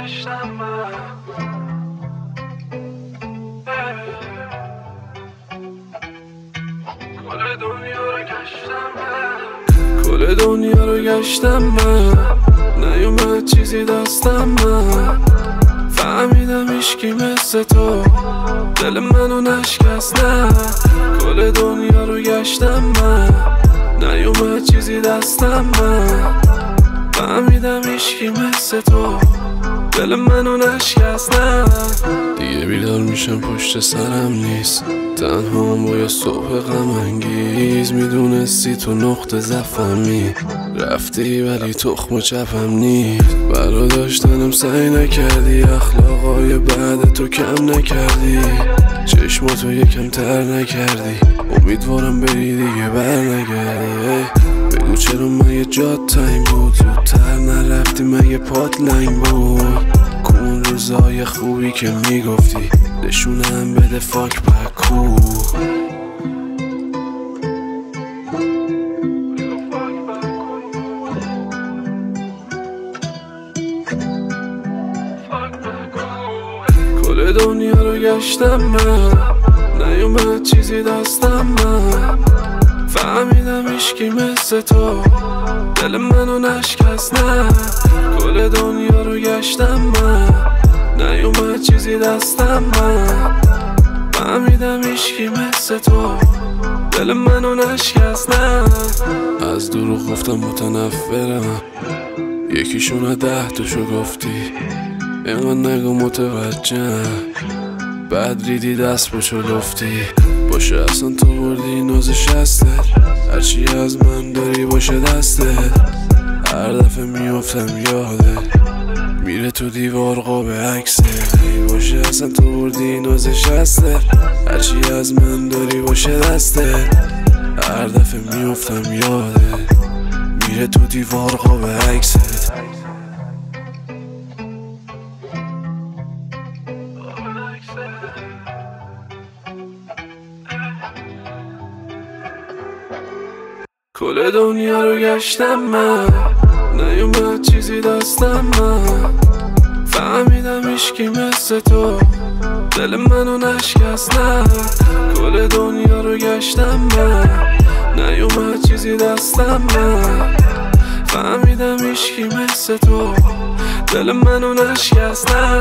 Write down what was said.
کل دنیا گشتم من. کل دنیا رو گشتم من. نیومد چیزی دستم من. فهمیدم ایشکی مثل تو. دل منو نشکست نه. کل دنیا رو گشتم من. نیومد چیزی دستم من. فهمیدم ایشکی مثل تو. دل منو نشکست نه. دیگه بیدار میشم پشت سرم نیست. تنها با یه صبح غم انگیز می‌دونستی تو نقطه زفمی رفتی ولی تخم چپم نیست. برا داشتنم سعی نکردی. اخلاقای بعد تو کم نکردی. چشماتو یکم تر نکردی. امیدوارم بری دیگه بر نگردی بگو چرا من یه جاد تایم بود من یه پات لنگ بود کون روزای خوبی که می‌گفتی نشونم بده فاک بکو کل دنیا رو گشتم من. نیومد چیزی دستم من. فهمیدم ایشکی مثل تو. دل منو نشکست نه. کل دنیا رو گشتم من. نیومد چیزی دستم من. فهمیدم ایشکی مثل تو. دل منو نشکست نه. از دروغ گفتم متنفرم. یکیشون ده توشو گفتی. اینقدر نگو متوجه بعد ریدی دست بچو لفتی باشه اصلا تو بردی ناز شستت هرچی از من داری باشه دستت هر دفعه میافتم یاده. میره تو دیوار قاب عکسه. باشه اصلا تو بردی ناز شستت هرچی از من داری باشه دستت هر دفعه میافتم یاده. میره تو دیوار قاب عکست کل دنیا رو گشتم من. نیومد چیزی دستم من. فهمیدم ایشکی مثل تو. دل منو نشکست نه. کل دنیا رو گشتم من. نیومد چیزی دستم من. فهمیدم ایشکی مثل تو. دل منو نشکست نه.